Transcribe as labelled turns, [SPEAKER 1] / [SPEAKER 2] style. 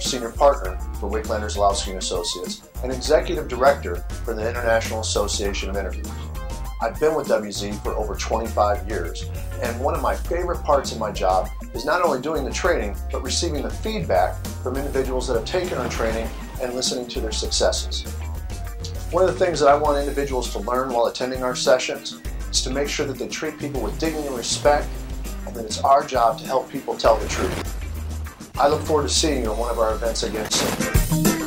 [SPEAKER 1] Senior Partner for Wicklander-Zulawski Associates and Executive Director for the International Association of Interviewers. I've been with WZ for over 25 years, and one of my favorite parts of my job is not only doing the training, but receiving the feedback from individuals that have taken our training and listening to their successes. One of the things that I want individuals to learn while attending our sessions is to make sure that they treat people with dignity and respect, and that it's our job to help people tell the truth. I look forward to seeing you at one of our events again soon.